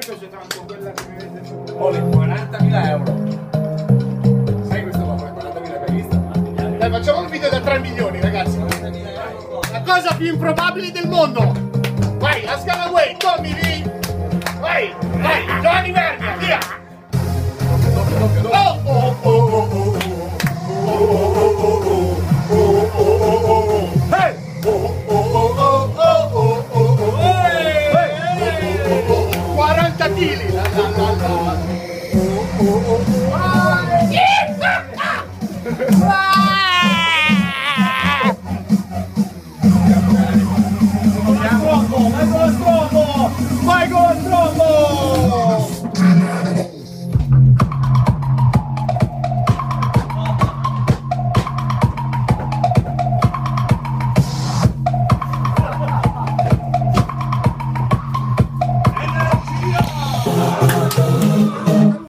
piace tanto quella che mi avete fatto. Oli, 40.000 euro. Sai questo qua, 40.000 per Instagram. Dai, facciamo un video da 3 milioni, ragazzi. La cosa più improbabile del mondo. Vai, la scala away, Tommy, นี่เลยนะการการต่อโอ้โหโอ้โห